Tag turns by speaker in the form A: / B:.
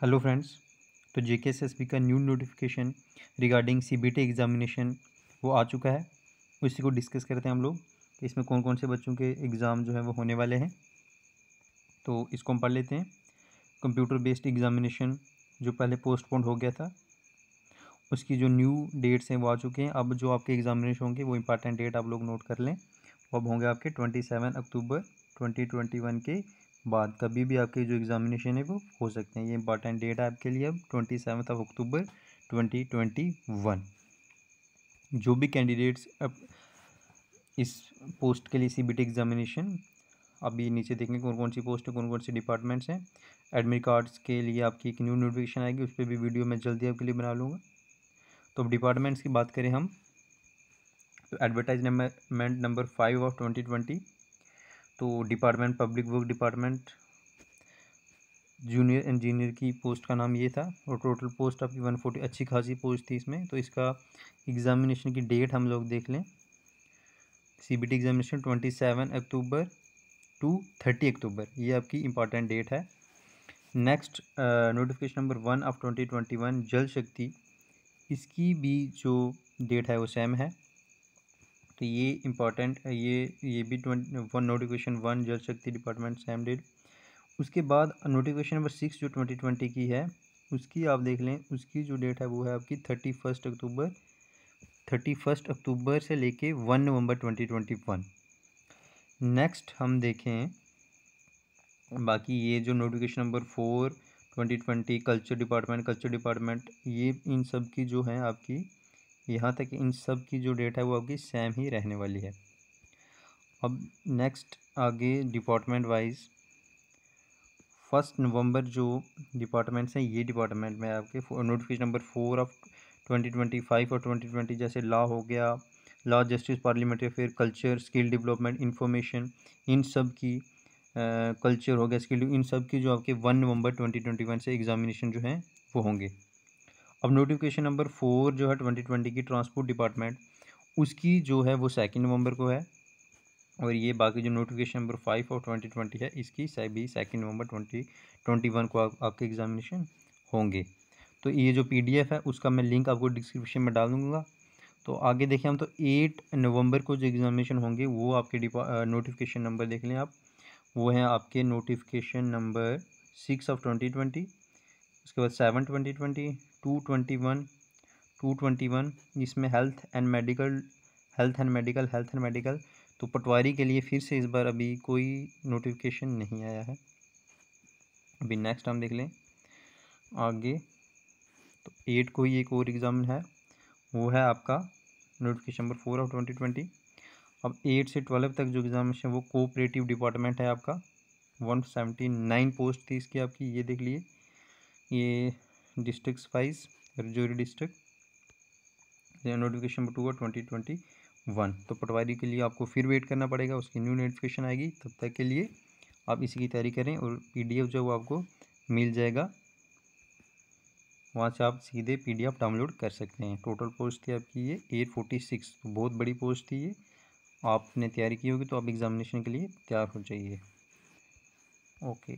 A: Hello friends तो J K S S का new notification regarding C B T examination वो आ चुका है। उसी को डिस्कस करते हैं हम लोग कि इसमें कौन कौन से बच्चों के एग्ज़ाम जो है वो होने वाले हैं। तो इसको हम पढ़ लेते हैं। कंप्यूटर बेस्ड एग्ज़ामिनेशन जो पहले पोस्टपोन हो गया था, उसकी जो न्यू डेट्स हैं वो आ चुके हैं। अब जो आपके एग्ज़ामिनेशन होंगे वो इंपॉर्टेंट डेट आप लोग नोट कर लें। अब होंगे आपके twenty seven October twenty twenty one के बाद कभी भी आपके जो एग्ज़ामिनेशन है वो हो सकते हैं। ये इंपॉर्टेंट डेट है आपके लिए अब twenty seven of October twenty twenty one जो भी कैंडिडेट्स अब इस पोस्ट के लिए सी बी टी एग्ज़ामिनेशन अभी नीचे देखेंगे कौन कौन सी पोस्ट है कौन कौन सी डिपार्टमेंट्स हैं। एडमिट कार्ड्स के लिए आपकी एक न्यू नोटिफिकेशन आएगी, उस पर भी वीडियो मैं जल्दी आपके लिए बना लूँगा। तो अब डिपार्टमेंट्स की बात करें हम तो advertisement number five of twenty twenty तो department public work department junior engineer की पोस्ट का नाम ये था और टोटल पोस्ट आपकी वन फोर्टी अच्छी खासी पोस्ट थी इसमें। तो इसका एग्ज़ामिनेशन की डेट हम लोग देख लें। C B T examination twenty seven October to thirty October, ये आपकी इंपॉर्टेंट डेट है। Next notification number one of twenty twenty one Jal Shakti. इसकी भी जो डेट है वो सेम है। तो ये इंपॉर्टेंट ये ये भी twenty one notification one Jal शक्ति डिपार्टमेंट सेम डेट उसके बाद नोटिफिकेशन नंबर सिक्स जो ट्वेंटी ट्वेंटी की है, उसकी आप देख लें, उसकी जो डेट है वो है आपकी thirty first October thirty first October से लेके one November twenty twenty one next हम देखें, बाकी ये जो notification number four twenty twenty culture department culture department ये इन सब की जो है आपकी यहाँ तक इन सब की जो डेट है वो आपकी सेम ही रहने वाली है। अब नेक्स्ट आगे डिपार्टमेंट वाइज फ़र्स्ट नवंबर जो डिपार्टमेंट्स हैं ये डिपार्टमेंट में आपके notification number four of twenty twenty five और ट्वेंटी ट्वेंटी जैसे लॉ हो गया law justice parliamentary affair culture skill development information इन सब की कल्चर uh, हो गया स्किल इन सब की जो आपके one November twenty twenty one से एग्जामिनेशन जो है वो होंगे। अब नोटिफिकेशन नंबर फोर जो है ट्वेंटी ट्वेंटी की ट्रांसपोर्ट डिपार्टमेंट उसकी जो है वो सेकेंड नवंबर को है। और ये बाकी जो नोटिफिकेशन नंबर फाइव और ट्वेंटी ट्वेंटी है इसकी भी second November twenty twenty one को आप, आपके एग्जामिनेशन होंगे। तो ये जो पीडीएफ है उसका मैं लिंक आपको डिस्क्रिप्शन में डाल दूँगा। तो आगे देखें हम तो एट नवंबर को जो एग्ज़ामिनेशन होंगे वो आपके नोटिफिकेशन नंबर देख लें आप। वो हैं आपके notification number six of twenty twenty उसके बाद seven twenty twenty two twenty one, two twenty one इसमें health and medical health and medical health and medical तो पटवारी के लिए फिर से इस बार अभी कोई नोटिफिकेशन नहीं आया है। अभी नेक्स्ट हम देख लें, आगे तो एट को ही एक और एग्ज़ाम है, वो है आपका notification number four of twenty twenty अब एट से ट्वेल्व तक जो एग्ज़ामिनेशन वो कोऑपरेटिव डिपार्टमेंट है आपका। वन सेवेंटी नाइन पोस्ट थी इसकी आपकी, ये देख लिए, ये district wise Rajouri district notification number two twenty twenty one तो पटवारी के लिए आपको फिर वेट करना पड़ेगा, उसकी न्यू नोटिफिकेशन आएगी, तब तक के लिए आप इसी की तैयारी करें और पीडीएफ जो वो आपको मिल जाएगा। वहाँ से आप सीधे पीडीएफ डाउनलोड कर सकते हैं। टोटल पोस्ट थी आपकी ये एट फोर्टी सिक्स तो बहुत बड़ी पोस्ट थी ये। आपने तैयारी की होगी तो आप एग्ज़ामिनेशन के लिए तैयार हो जाइए। ओके